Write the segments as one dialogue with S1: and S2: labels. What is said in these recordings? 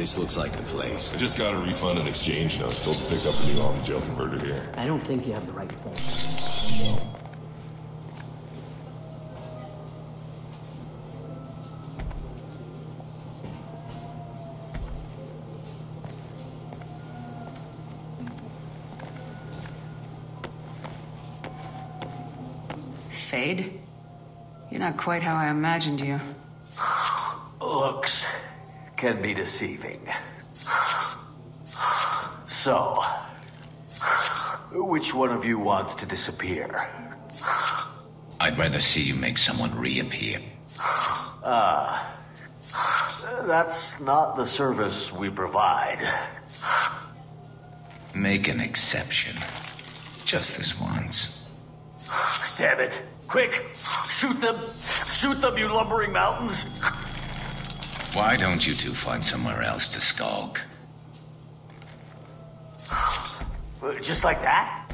S1: This looks like the place.
S2: I just got a refund and exchange and I was told to pick up a new Omni Gel converter here.
S3: I don't think you have the right phone.
S4: Fade? You're not quite how I imagined you.
S5: Can be deceiving. So, which one of you wants to disappear?
S6: I'd rather see you make someone reappear.
S5: Ah. That's not the service we provide.
S6: Make an exception. Just this once.
S5: Damn it. Quick! Shoot them! Shoot them, you lumbering mountains!
S6: Why don't you two find somewhere else to skulk?
S5: Just like that?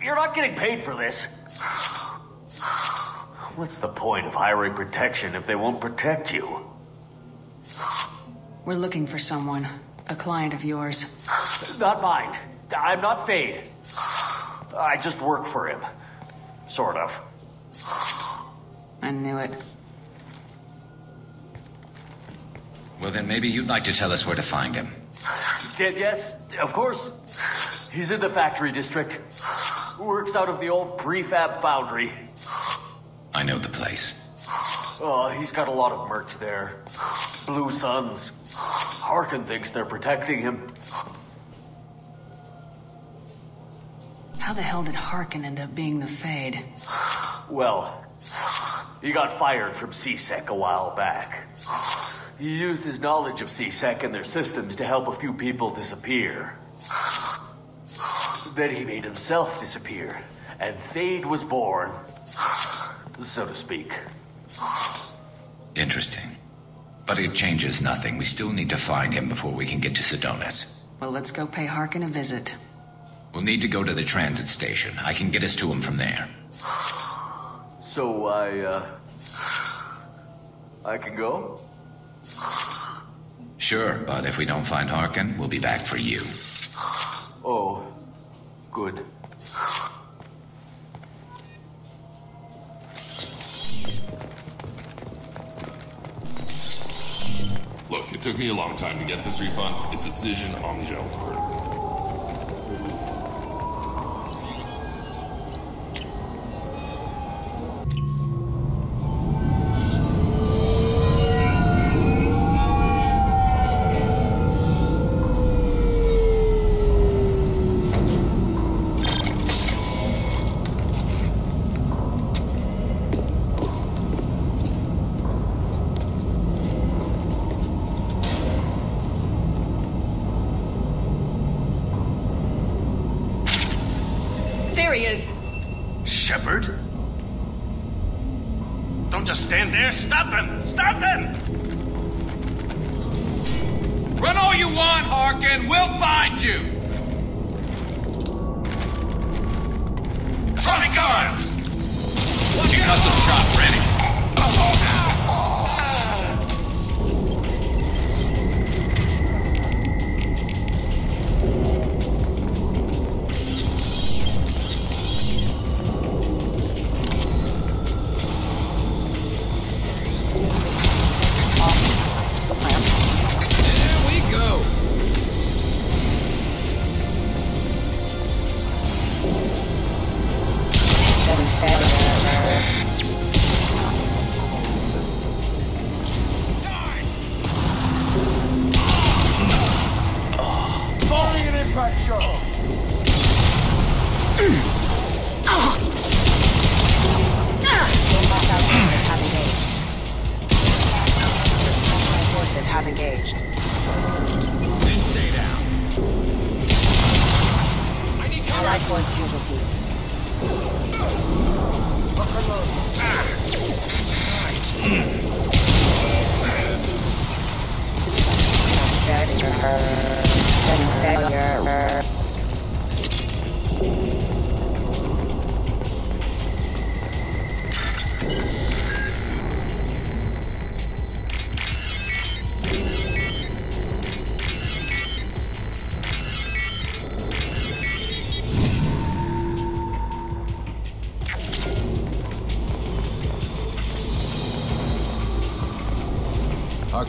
S5: You're not getting paid for this. What's the point of hiring protection if they won't protect you?
S4: We're looking for someone. A client of yours.
S5: Not mine. I'm not Fade. I just work for him. Sort of.
S4: I knew it.
S6: Well, then maybe you'd like to tell us where to find him.
S5: Yes, of course. He's in the factory district. Works out of the old prefab foundry.
S6: I know the place.
S5: Oh, he's got a lot of mercs there. Blue Suns. Harkin thinks they're protecting him.
S4: How the hell did Harkin end up being the Fade?
S5: Well, he got fired from CSEC a while back. He used his knowledge of CSEC and their systems to help a few people disappear. Then he made himself disappear, and Fade was born, so to speak.
S6: Interesting. But it changes nothing. We still need to find him before we can get to Sidonis.
S4: Well, let's go pay Harkin a visit.
S6: We'll need to go to the transit station. I can get us to him from there.
S5: So I, uh. I can go?
S6: Sure, but if we don't find Harkin, we'll be back for you.
S5: Oh, good.
S2: Look, it took me a long time to get this refund. It's a Cision Omni Gel
S4: there.
S7: Stop them! Stop them!
S8: Run all you want, Harkin. We'll find you. Sonic guns! Keep muscle shot ready.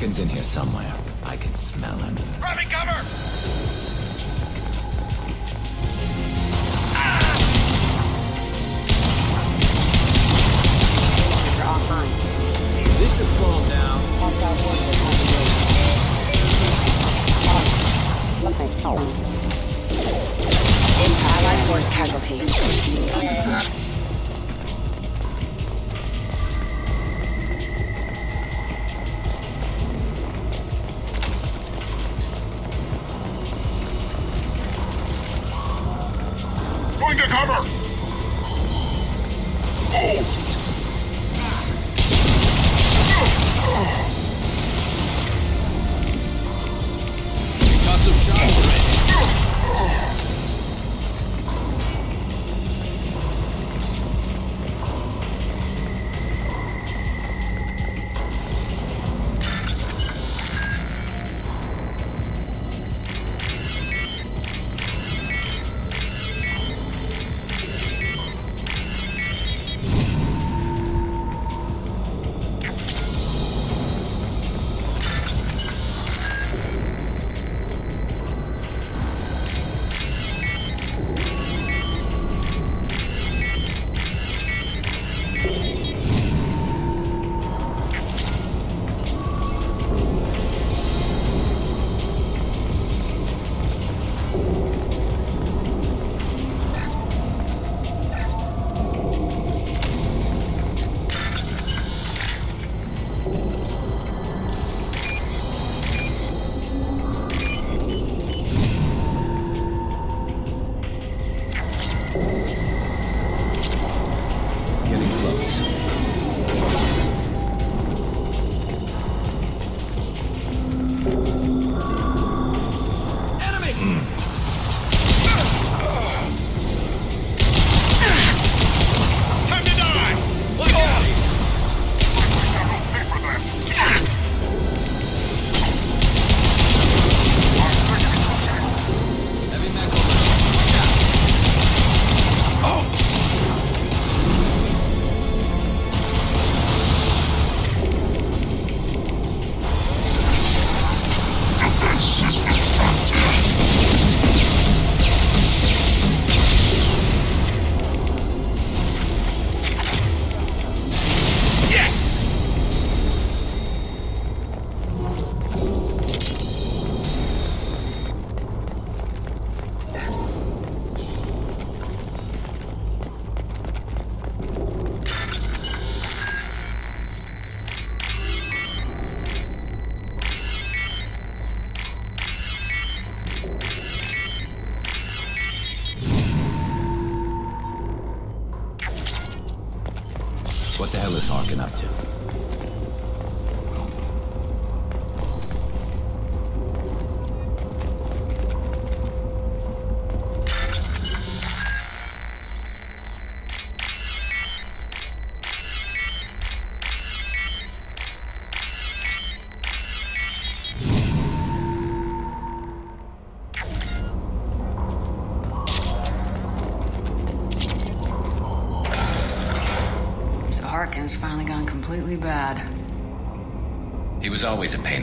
S6: Harkin's in here somewhere. I can smell him.
S9: Grabbing cover!
S10: You're.
S3: This should slow him down.
S10: Hostile forces have engaged. In Allied force casualty.
S9: Cover!
S6: What the hell is Harkin up to?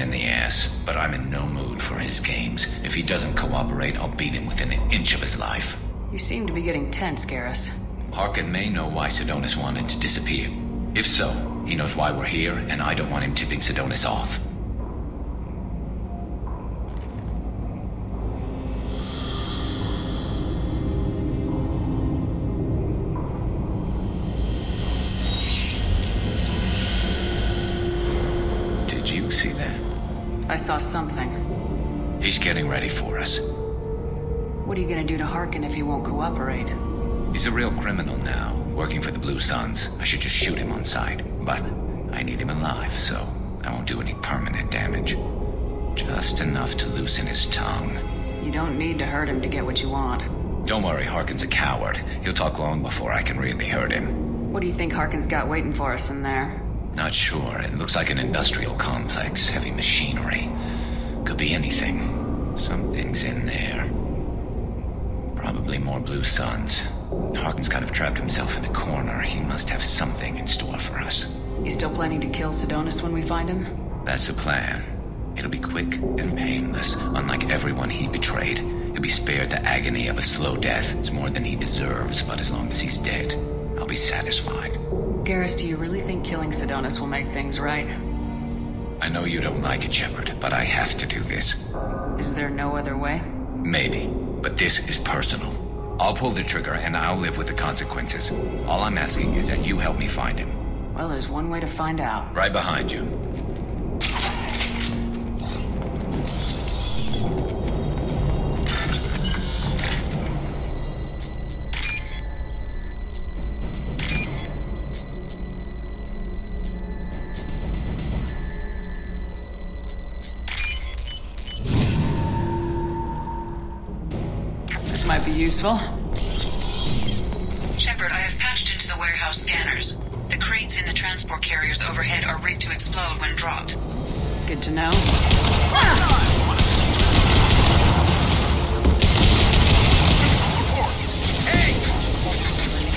S6: Pain in the ass, but I'm in no mood for his games. If he doesn't cooperate, I'll beat him within an inch of his life.
S4: You seem to be getting tense, Garrus.
S6: Harkin may know why Sidonis wanted to disappear. If so, he knows why we're here, and I don't want him tipping Sidonis off.
S4: Saw something.
S6: He's getting ready for us.
S4: What are you gonna do to Harkin if he won't cooperate?
S6: He's a real criminal now, working for the Blue Suns. I should just shoot him on sight. But I need him alive, so I won't do any permanent damage. Just enough to loosen his tongue.
S4: You don't need to hurt him to get what you want.
S6: Don't worry, Harkin's a coward. He'll talk long before I can really hurt him.
S4: What do you think Harkin's got waiting for us in there?
S6: Not sure. It looks like an industrial complex, heavy machinery. Could be anything. Something's in there. Probably more Blue Suns. Harkin's kind of trapped himself in a corner. He must have something in store for us.
S4: You still planning to kill Sidonis when we find him?
S6: That's the plan. It'll be quick and painless, unlike everyone he betrayed. He'll be spared the agony of a slow death. It's more than he deserves, but as long as he's dead, I'll be satisfied.
S4: Garrus, do you really think killing Sidonis will make things right?
S6: I know you don't like it, Shepard, but I have to do this.
S4: Is there no other way?
S6: Maybe, but this is personal. I'll pull the trigger and I'll live with the consequences. All I'm asking is that you help me find him.
S4: Well, there's one way to find out.
S6: Right behind you.
S4: Might be useful.
S8: Shepard, I have patched into the warehouse scanners. The crates in the transport carriers overhead are rigged to explode when dropped.
S4: Good to know.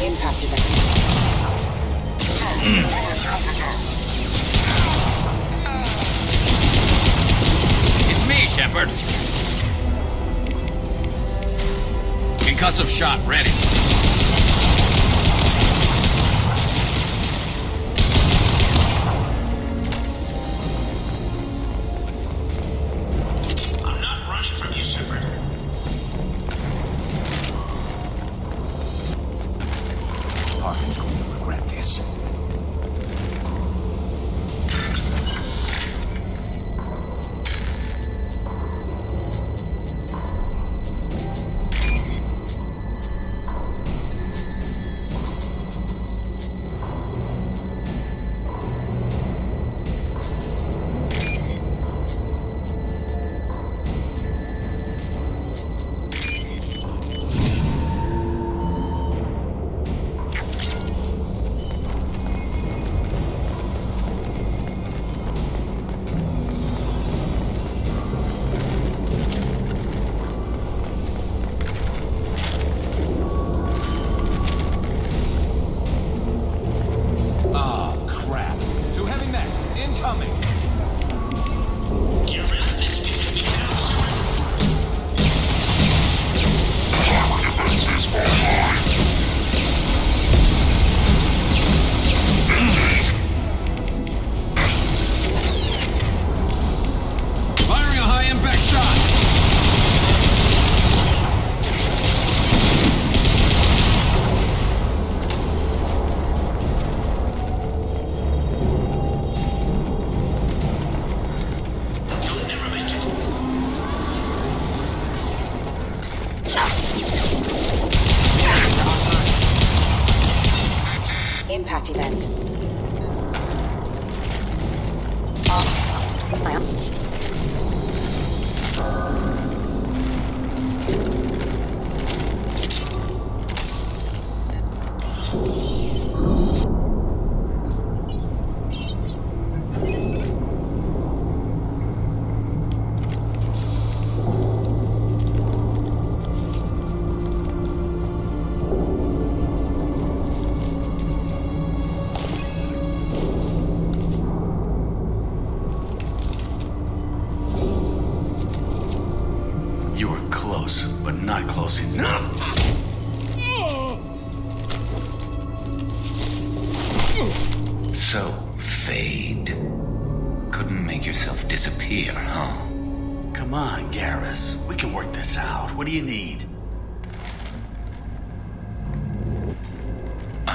S10: Impact event.
S5: It's me, Shepard. Concussive shot ready.
S10: Off.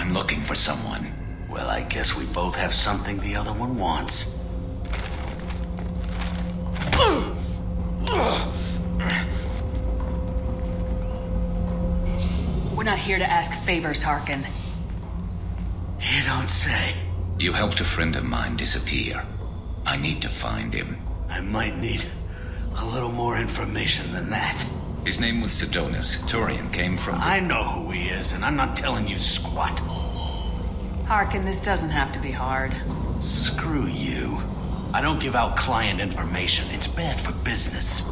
S6: I'm looking for someone.
S5: Well, I guess we both have something the other one wants.
S4: We're not here to ask favors, Harkin.
S5: You don't say.
S6: You helped a friend of mine disappear. I need to find him.
S5: I might need a little more information than that.
S6: His name was Sidonis. Turian came from.
S5: I know who he is, and I'm not telling you squat.
S4: Harkin, this doesn't have to be hard.
S5: Screw you. I don't give out client information. It's bad for business.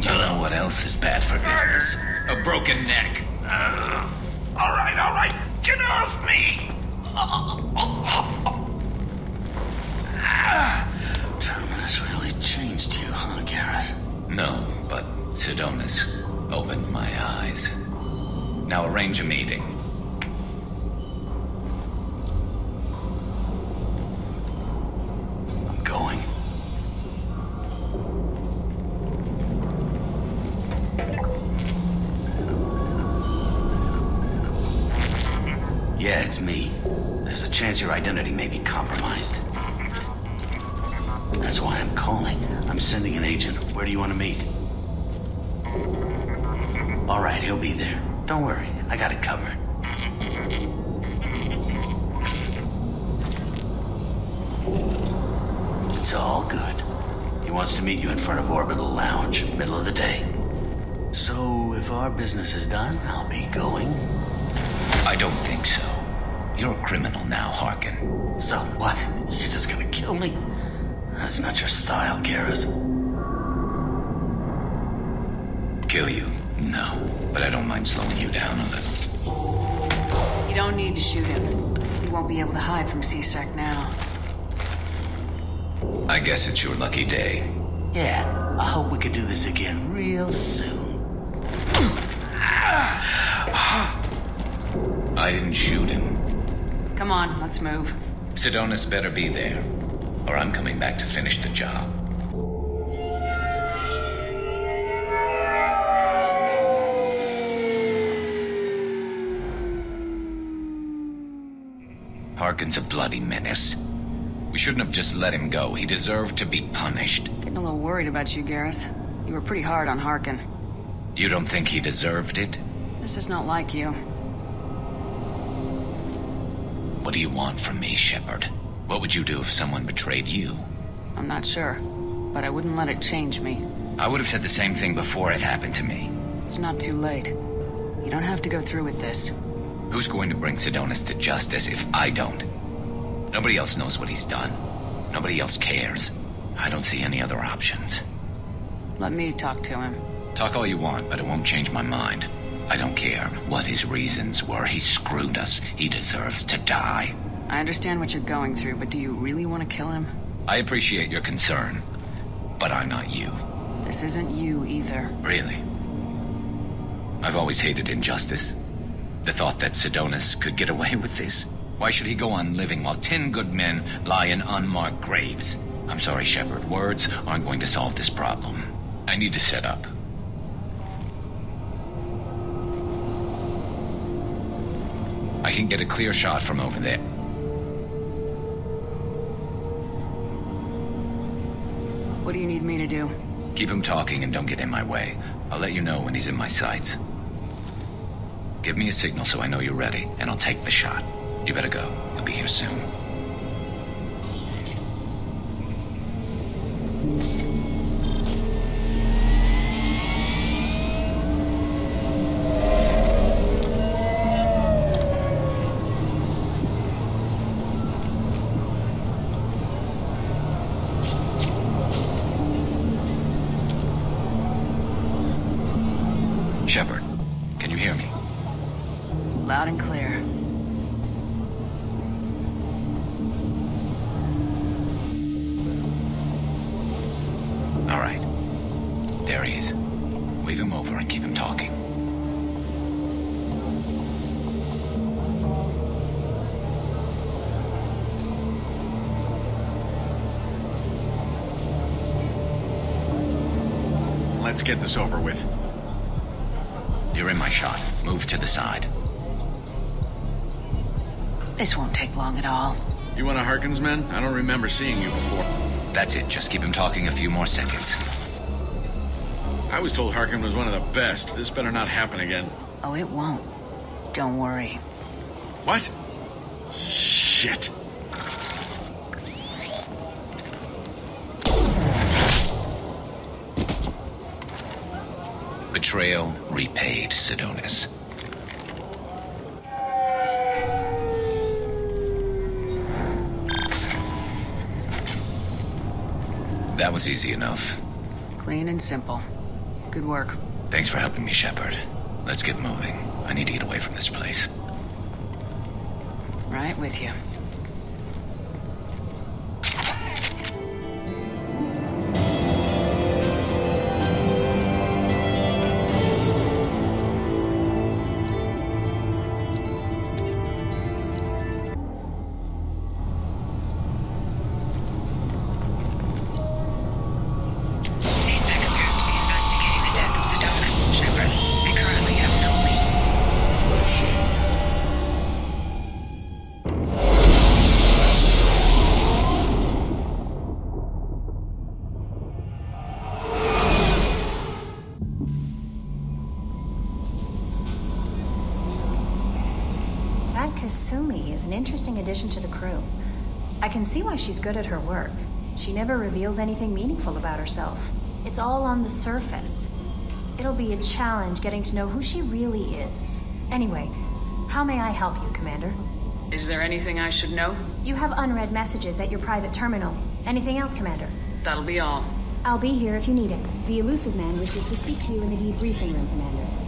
S6: You know what else is bad for business? A broken neck.
S9: Uh, all right, all right. Get off me.
S5: Terminus really changed you, huh, Garrett?
S6: No, but Sidonis opened my eyes. Now arrange a meeting.
S5: I'm going. Yeah, it's me. There's a chance your identity may be compromised. That's why I'm calling. I'm sending an agent. Where do you want to meet? All right, he'll be there. Don't worry, I got it covered. It's all good. He wants to meet you in front of Orbital Lounge, middle of the day. So, if our business is done, I'll be going.
S6: I don't think so. You're a criminal now, Harkin.
S5: So what? You're just gonna kill me? That's not your style, Garrus.
S6: Kill you? No. But I don't mind slowing you down a little.
S4: You don't need to shoot him. He won't be able to hide from CSEC now.
S6: I guess it's your lucky day.
S5: Yeah, I hope we can do this again real soon.
S6: I didn't shoot him.
S4: Come on, let's move.
S6: Sidonis better be there, or I'm coming back to finish the job. Harkin's a bloody menace. We shouldn't have just let him go. He deserved to be punished.
S4: Getting a little worried about you, Garrus. You were pretty hard on Harkin.
S6: You don't think he deserved it?
S4: This is not like you.
S6: What do you want from me, Shepard? What would you do if someone betrayed you?
S4: I'm not sure, but I wouldn't let it change me.
S6: I would have said the same thing before it happened to me.
S4: It's not too late. You don't have to go through with this.
S6: Who's going to bring Sidonis to justice if I don't? Nobody else knows what he's done. Nobody else cares. I don't see any other options.
S4: Let me talk to him.
S6: Talk all you want, but it won't change my mind. I don't care what his reasons were. He screwed us. He deserves to die.
S4: I understand what you're going through, but do you really want to kill him?
S6: I appreciate your concern, but I'm not you.
S4: This isn't you either.
S6: Really? I've always hated injustice. The thought that Sidonis could get away with this. Why should he go on living while ten good men lie in unmarked graves? I'm sorry, Shepard. Words aren't going to solve this problem. I need to set up. I can get a clear shot from over there.
S4: What do you need me to do?
S6: Keep him talking and don't get in my way. I'll let you know when he's in my sights. Give me a signal so I know you're ready, and I'll take the shot. You better go. He'll be here soon.
S11: Get this over with.
S6: You're in my shot. Move to the side.
S4: This won't take long at all.
S11: You want a Harkin's man? I don't remember seeing you before.
S6: That's it. Just keep him talking a few more seconds.
S11: I was told Harkin was one of the best. This better not happen again.
S4: Oh, it won't. Don't worry.
S11: What? Shit.
S6: Betrayal repaid, Sidonis. That was easy enough.
S4: Clean and simple. Good work.
S6: Thanks for helping me, Shepard. Let's get moving. I need to get away from this place.
S4: Right with you.
S12: Interesting addition to the crew. I can see why she's good at her work. She never reveals anything meaningful about herself. It's all on the surface. It'll be a challenge getting to know who she really is. Anyway, how may I help you, Commander?
S4: Is there anything I should know?
S12: You have unread messages at your private terminal. Anything else, Commander?
S4: That'll be all.
S12: I'll be here if you need it. The Illusive Man wishes to speak to you in the debriefing room, Commander.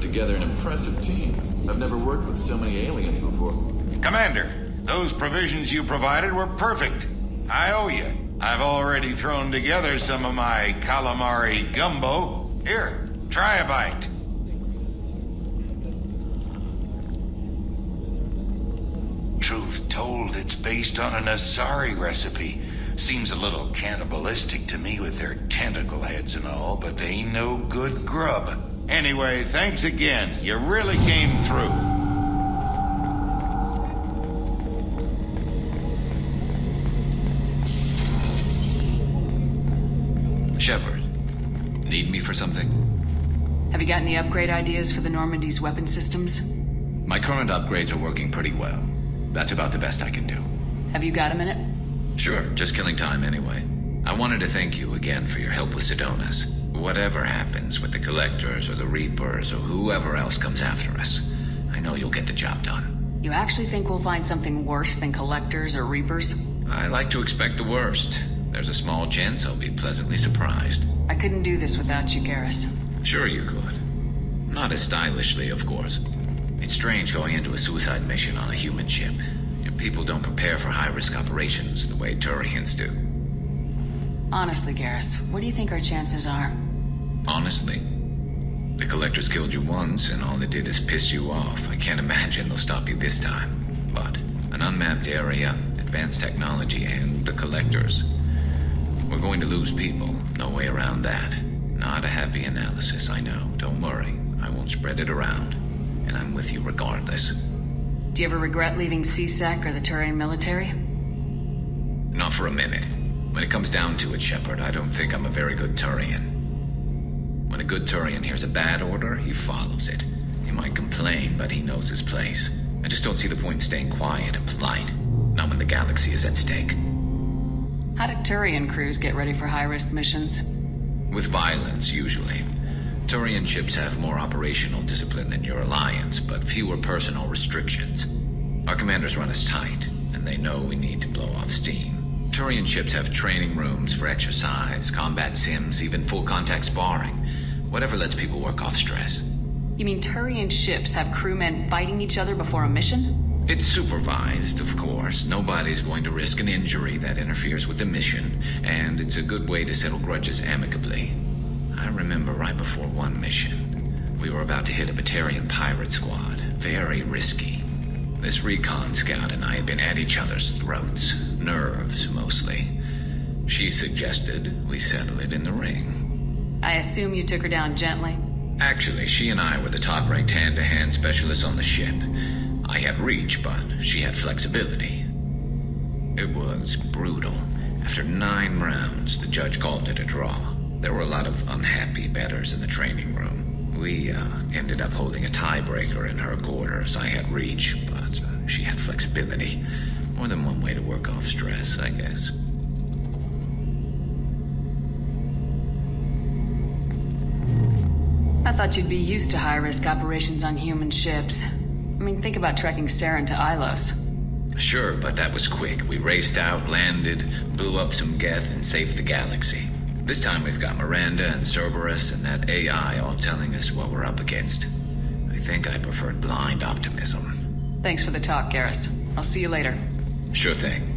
S13: Put together an impressive team. I've never worked with so many aliens before.
S14: Commander, those provisions you provided were perfect. I owe you. I've already thrown together some of my calamari gumbo. Here, try a bite. Truth told, it's based on an Asari recipe. Seems a little cannibalistic to me with their tentacle heads and all, but they ain't no good grub. Anyway, thanks again. You really came through.
S6: Shepard, need me for something?
S4: Have you got any upgrade ideas for the Normandy's weapon systems?
S6: My current upgrades are working pretty well. That's about the best I can do.
S4: Have you got a minute?
S6: Sure, just killing time anyway. I wanted to thank you again for your help with Sidonis. Whatever happens with the Collectors or the Reapers or whoever else comes after us, I know you'll get the job done.
S4: You actually think we'll find something worse than collectors or reapers?
S6: I like to expect the worst. There's a small chance I'll be pleasantly surprised.
S4: I couldn't do this without you, Garrus.
S6: Sure you could. Not as stylishly, of course. It's strange going into a suicide mission on a human ship. Your people don't prepare for high-risk operations the way Turians do.
S4: Honestly, Garrus, what do you think our chances are?
S6: Honestly, the Collectors killed you once, and all they did is piss you off. I can't imagine they'll stop you this time. But an unmapped area, advanced technology, and the Collectors. We're going to lose people. No way around that. Not a happy analysis, I know. Don't worry. I won't spread it around. And I'm with you regardless.
S4: Do you ever regret leaving CSEC or the Turian military?
S6: Not for a minute. When it comes down to it, Shepard, I don't think I'm a very good Turian. When a good Turian hears a bad order, he follows it. He might complain, but he knows his place. I just don't see the point in staying quiet and polite. Not when the galaxy is at stake.
S4: How do Turian crews get ready for high-risk missions?
S6: With violence, usually. Turian ships have more operational discipline than your alliance, but fewer personal restrictions. Our commanders run us tight, and they know we need to blow off steam. Turian ships have training rooms for exercise, combat sims, even full contact sparring. Whatever lets people work off stress.
S4: You mean Turian ships have crewmen fighting each other before a mission?
S6: It's supervised, of course. Nobody's going to risk an injury that interferes with the mission, and it's a good way to settle grudges amicably. I remember right before one mission, we were about to hit a Batarian pirate squad. Very risky. This recon scout and I had been at each other's throats. Nerves, mostly. She suggested we settle it in the ring.
S4: I assume you took her down gently?
S6: Actually, she and I were the top ranked hand to hand specialists on the ship. I had reach, but she had flexibility. It was brutal. After nine rounds, the judge called it a draw. There were a lot of unhappy betters in the training room. We uh, ended up holding a tiebreaker in her quarters. I had reach, but uh, she had flexibility. More than one way to work off stress, I guess.
S4: I thought you'd be used to high-risk operations on human ships. I mean, think about trekking Saren to Ilos.
S6: Sure, but that was quick. We raced out, landed, blew up some Geth, and saved the galaxy. This time we've got Miranda and Cerberus and that AI all telling us what we're up against. I think I preferred blind optimism.
S4: Thanks for the talk, Garrus. I'll see you later.
S6: Sure thing.